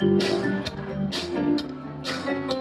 Thank you.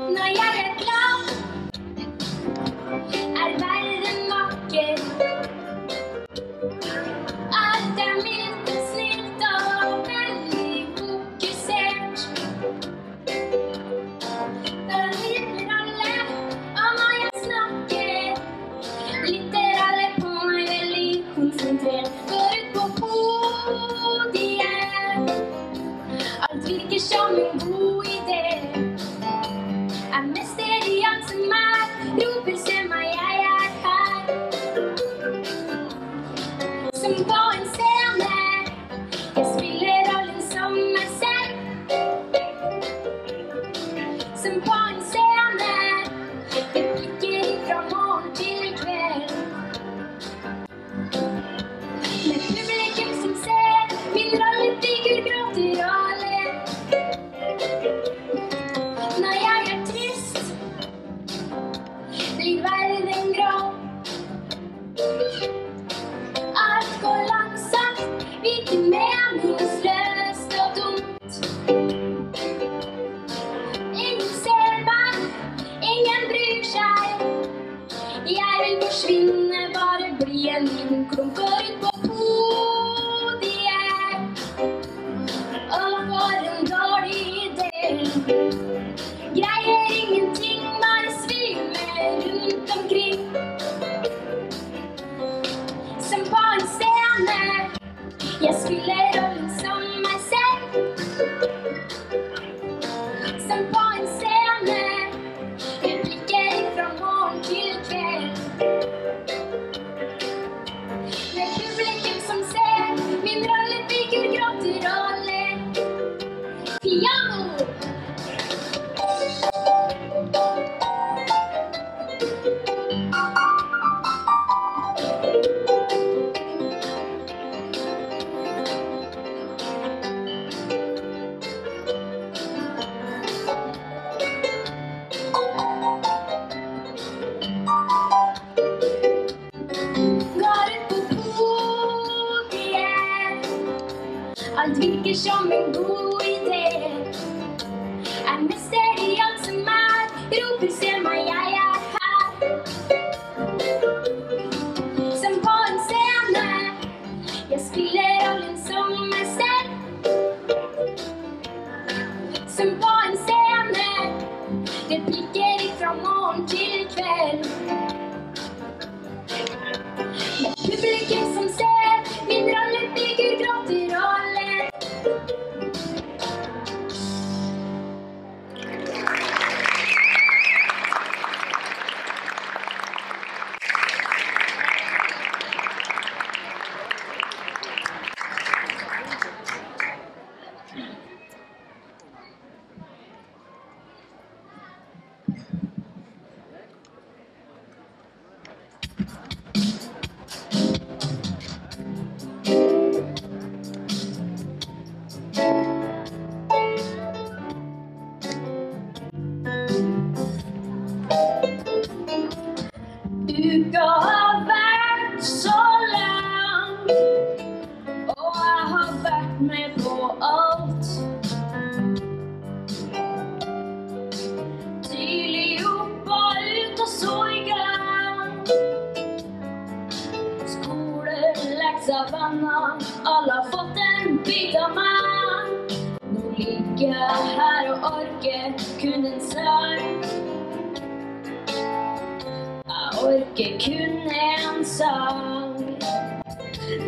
Kun en sang.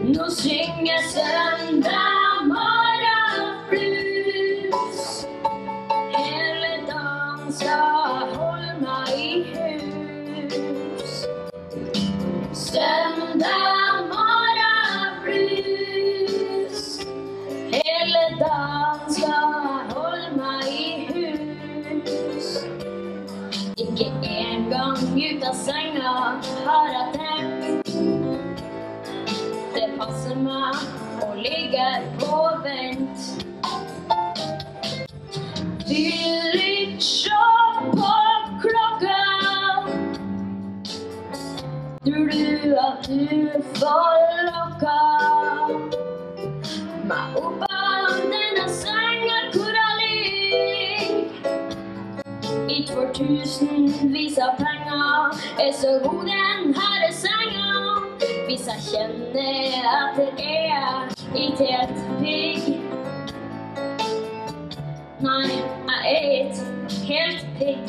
Nå synger søndag Vil ikke se på klokka. Tror du at du får lokka meg opp av denne senga hvor jeg tusenvis av penger er så god den her er senga. Hvis jeg kjenner at det er ikke helt pigg. Nei, er ikke helt pigg.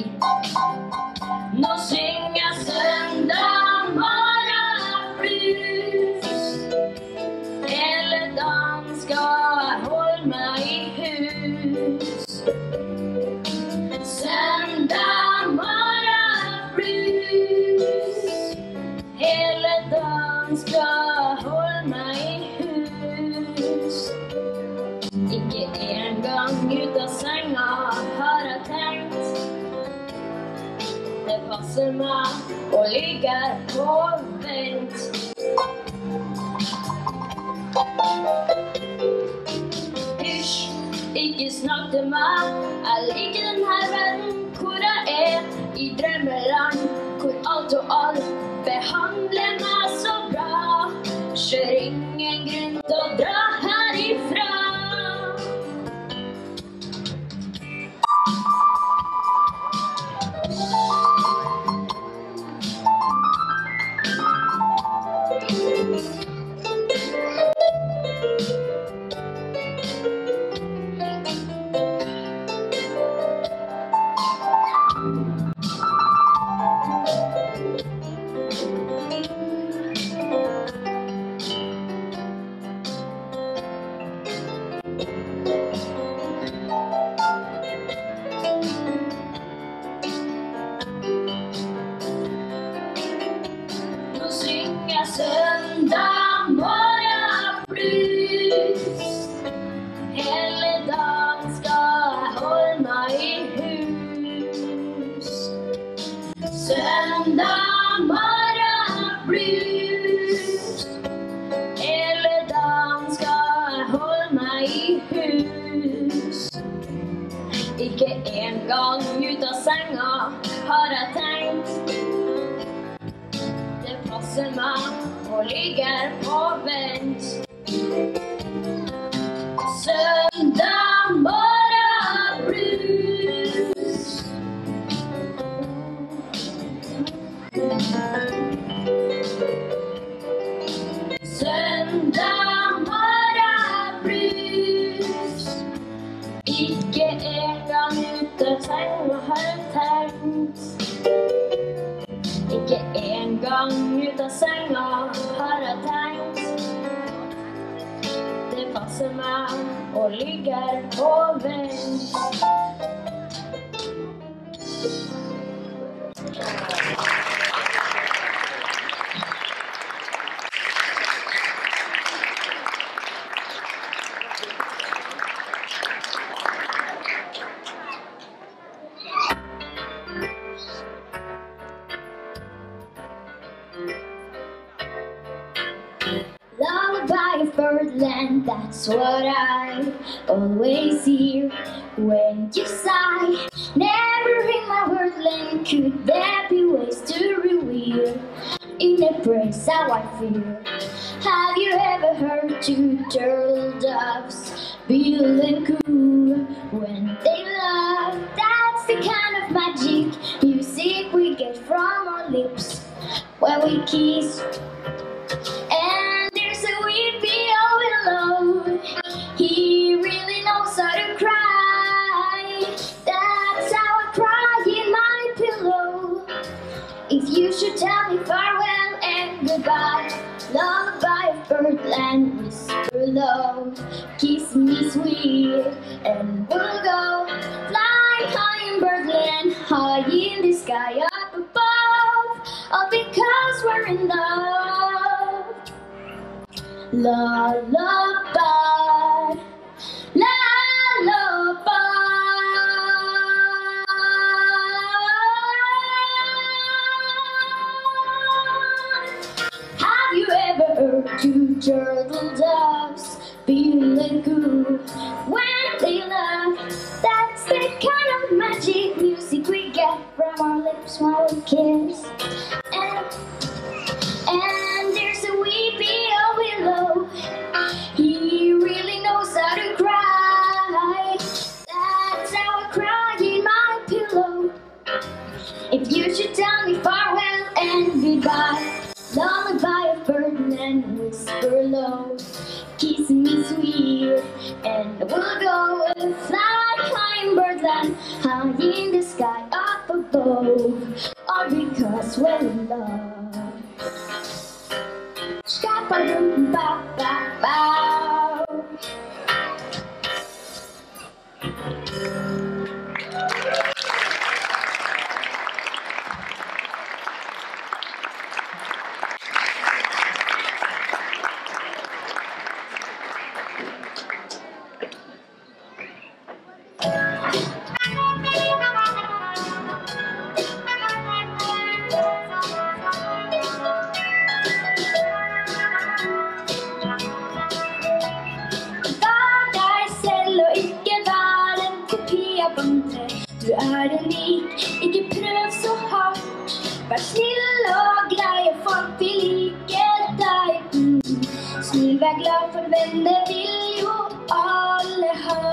Nå synger søndag morgen blues. Hele dagen skal jeg holde meg i hus. Å på vent. Hysj, ikke snakk til meg. Jeg liker den her verden hvor jeg er. I drømmeland hvor alt og alt behandler Det passer meg å ligge på vent. Søndag morgen blues. Søndag ut av senga har jeg tenkt. Det passer meg å ligge her på birdland, that's what I always hear when you sigh. Never in my wordland could there be ways to reveal in a praise how I feel. Have you ever heard two turtle doves feeling cool when they love? That's the kind of magic music we get from our lips when we kiss. Love. Lullaby, lullaby. Have you ever heard two turtle doves feeling good when they laugh? That's the kind of magic music we get from our lips while we kiss. jeg vandrer. Du er en lik, ikke prøv så hardt. Vær snill og grei, og folk vil like deg. Mm. Snill, vær glad, for venner vil jo alle ha.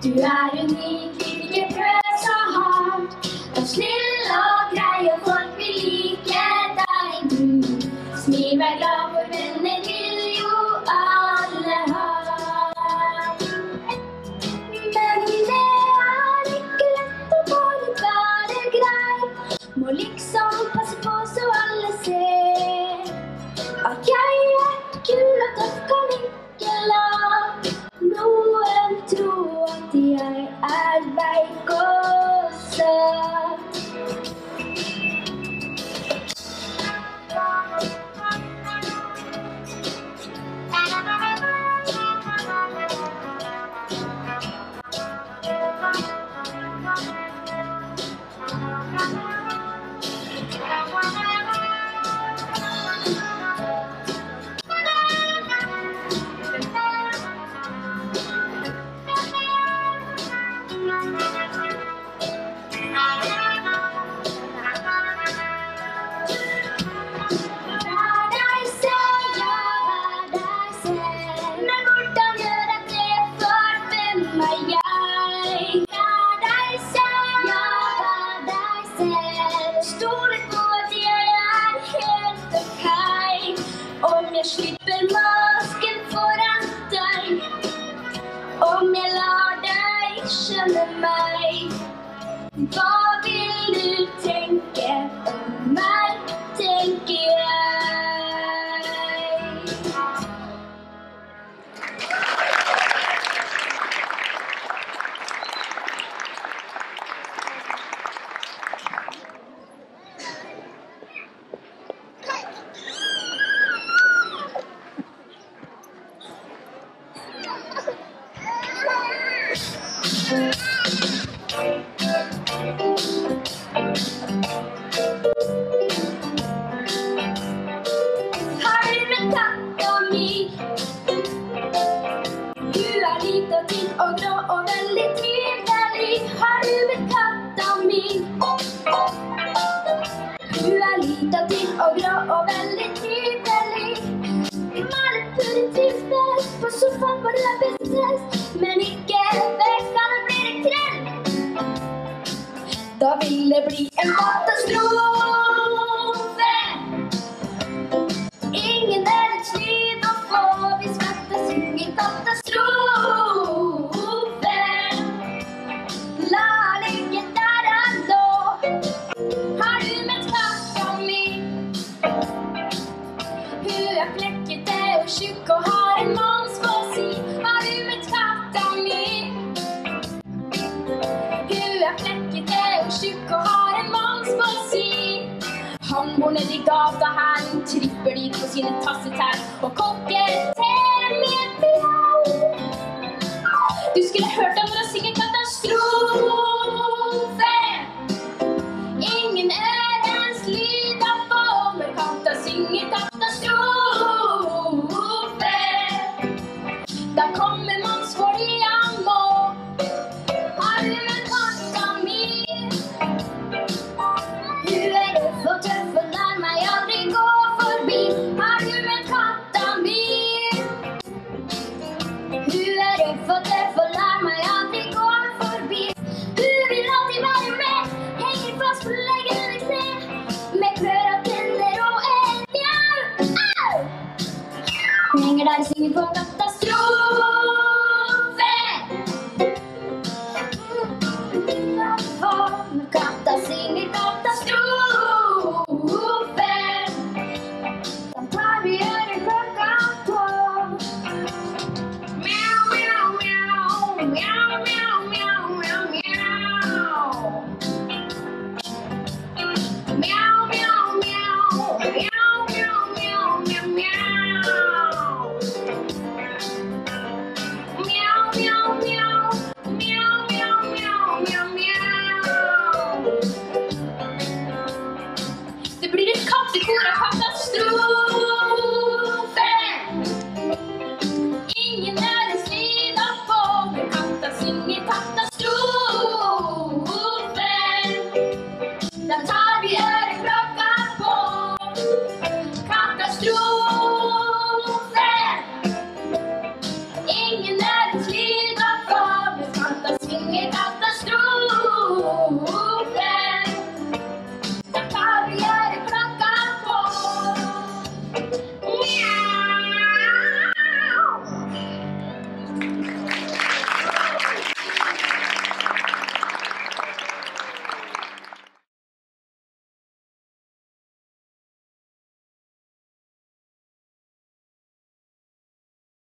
Do I need? minute. इसके लिए हटम Meow! through